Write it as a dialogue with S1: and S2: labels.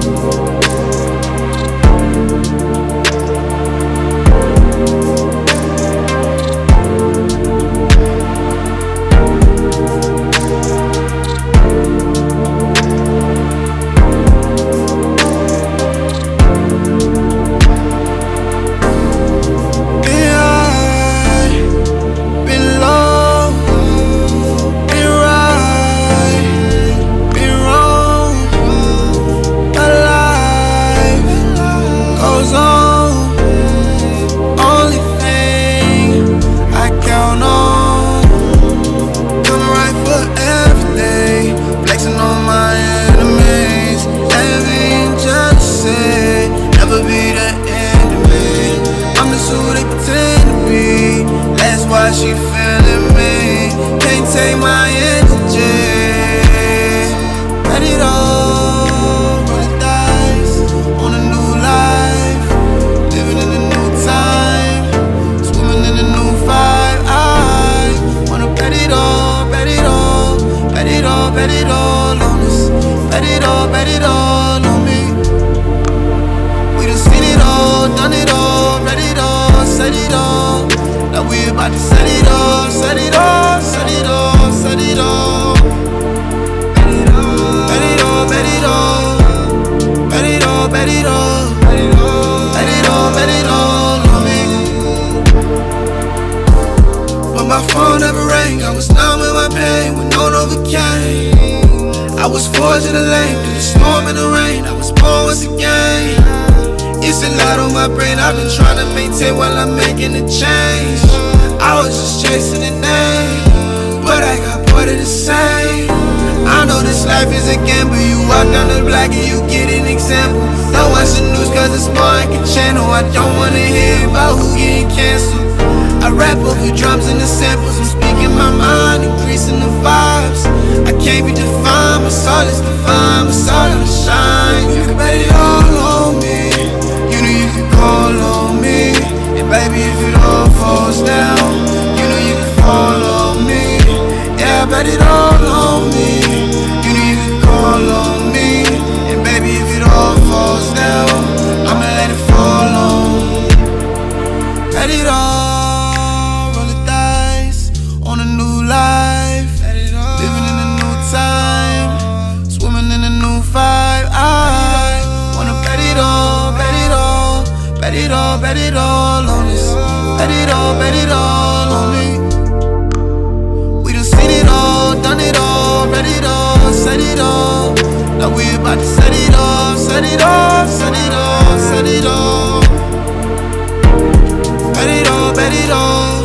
S1: Been she feeling me. Can't take my energy. My phone never rang, I was numb in my pain when no one overcame. I was forged in the lane, through the storm and the rain, I was born once again. It's a lot on my brain, I've been trying to maintain while I'm making a change. I was just chasing a name, but I got bored of the same. I know this life is a gamble, you walk down the block and you get an example. Don't watch the news cause it's more like a channel. I don't wanna hear about who getting canceled. I rap over drums and the samples, I'm speaking my mind, increasing the vibes. I can't be defined, my soul is divine, my soul Bet it all, bet it all on us. Bet it all, bet it all on me. We done seen it all, done it all, bet it all, set it all. Now we about to set it off, set it off, set it off, set it off. Bet it all, bet it all.